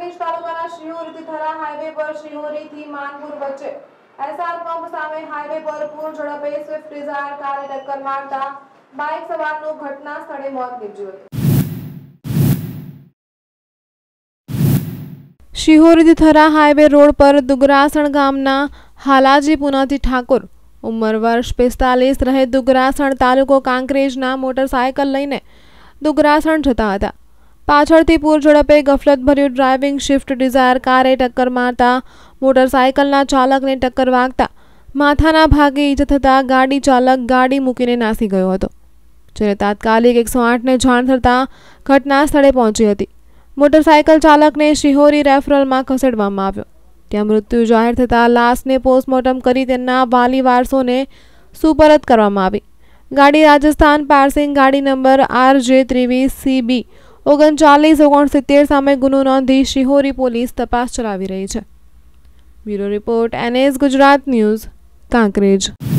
કાંકરેજ તાલુકાના શિહોરીથી થરા હાઈવે પર શિહોરીથી માનપુર વચ્ચે એસઆર પંપ સામે હાઈવે પર પૂર ઝડપે સ્વિફ્ટ ડિઝાયર કારે ટક્કર મારતા બાઇક સવારનું ઘટના સ્થળે મોત નીપજ્યું હતું. શિહોરીથી થરા હાઈવે રોડ પર દુગરાસણ ગામના હાલાજી પુનાથી ઠાકોર. ઉંમર વર્ષ પિસ્તાલીસ રહે દુગરાસણ તાલુકો કાંકરેજના મોટરસાયકલ લઈને દુગરાસણ જતા હતા. પાછળથી પૂર ઝડપે ગફલતભર્યું ડ્રાઇવિંગ શિફ્ટ ડિઝાયર કારે ટક્કર મારતા મોટરસાયકલના ચાલકને ટક્કર વાગતા માથાના ભાગે ઈજા થતાં ગાડી ચાલક ગાડી મૂકીને નાસી ગયો હતો. જ્યારે તાત્કાલિક એકસો આઠને જાણ થતાં ઘટના સ્થળે પહોંચી હતી. મોટરસાયકલ ચાલકને શિહોરી રેફરલમાં ખસેડવામાં આવ્યો. ત્યાં મૃત્યુ જાહેર થતાં લાશને પોસ્ટમોર્ટમ કરી તેના વાલી વારસોને સુપરત કરવામાં આવી. ગાડી રાજસ્થાન પાર્સિંગ ગાડી નંબર આર જે ત્રેવીસ સી બી ઓગણચાલીસ, ઓગણસિત્તેર સામે ગુનો નોંધી શિહોરી પોલીસ તપાસ ચલાવી રહી છે. Bureau report, NS Gujarat news, Kankrej.